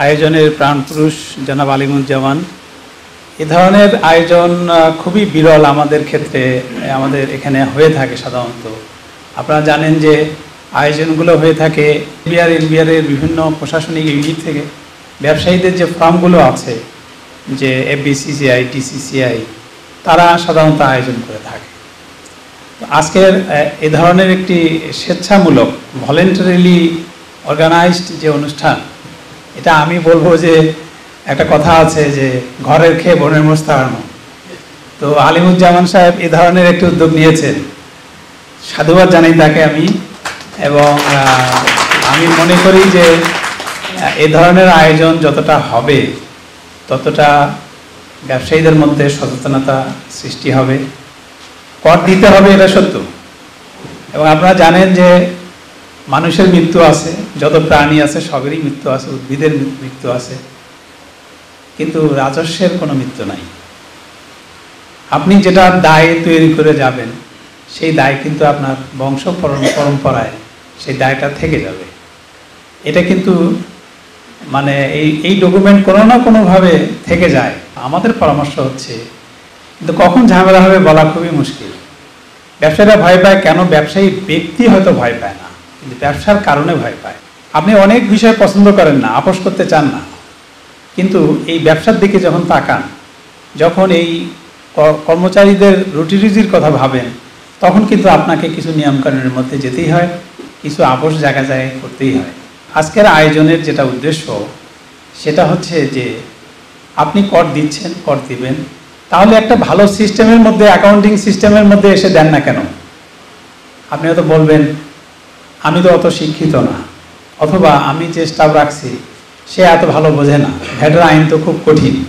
আয়োজনের প্রাণপুরুষ জনাব আলিমুজ্জামান। এ ধরনের আয়োজন খুবই বিরল আমাদের ক্ষেত্রে আমাদের এখানে হয়ে থাকে সাধারণত। আপনারা জানেন যে আয়োজনগুলো হয়ে থাকে বিআর এনবিআরের বিভিন্ন প্রশাসনিক ইউনিট থেকে। ব্যবসায়ীদের যে ফার্মগুলো আছে, যে এফবিসিসিআই ডিসিসিআই তারা সাধারণত আয়োজন করে থাকে। আজকের এ ধরনের একটি স্বেচ্ছামূলক, ভলেন্টারিলি অর্গানাইজড যে অনুষ্ঠান এটা আমি বলব যে একটা কথা আছে যে ঘরের খেয়ে বনের মোষ তাড়ানো তো আলিমুজ্জামান সাহেব এ ধরনের একটি উদ্যোগ নিয়েছেন। সাধুবাদ জানাই তাকে আমি। এবং আমি মনে করি যে এ ধরনের আয়োজন যতটা হবে, ততটা ব্যবসায়ীদের মধ্যে সচেতনতা সৃষ্টি হবে। কর দিতে হবে এটা সত্য। এবং আপনারা জানেন যে মানুষের মৃত্যু আছে, যত প্রাণী আছে সবেরই মৃত্যু আছে, উদ্ভিদের মৃত্যু আছে। কিন্তু রাজস্বের কোনো মৃত্যু নাই। আপনি যেটা দায় তৈরি করে যাবেন, সেই দায় কিন্তু আপনার বংশ পরম্পরায় সেই দায়টা থেকে যাবে। এটা কিন্তু মানে এই এই ডকুমেন্ট কোনো না কোনোভাবে থেকে যায়। আমাদের পরামর্শ হচ্ছে, কিন্তু কখন ঝামেলা হবে বলা খুবই মুশকিল। ব্যবসায়ীরা ভয় পায়, কেন? ব্যবসায়ী ব্যক্তি হয়তো ভয় পায় না। কিন্তু ব্যবসার কারণে ভয় পায়। আপনি অনেক বিষয় পছন্দ করেন না, আপোষ করতে চান না। কিন্তু এই ব্যবসার দিকে যখন তাকান, যখন এই কর্মচারীদের রুটি রুজির কথা ভাবেন, তখন কিন্তু আপনাকে কিছু নিয়মকানুনের মধ্যে যেতেই হয়, কিছু আপোষ জায়গা জায়গায় করতেই হয়। আজকের আয়োজনের যেটা উদ্দেশ্য, সেটা হচ্ছে যে, আপনি কর দিচ্ছেন, কর দিবেন, তাহলে একটা ভালো সিস্টেমের মধ্যে, অ্যাকাউন্টিং সিস্টেমের মধ্যে এসে দেন না কেন? আপনি হয়তো বলবেন আমি তো অত শিক্ষিত না। অথবা আমি যে স্টাফ রাখছি, সে এত ভালো বোঝে না। ভ্যাটের আইন তো খুব কঠিন।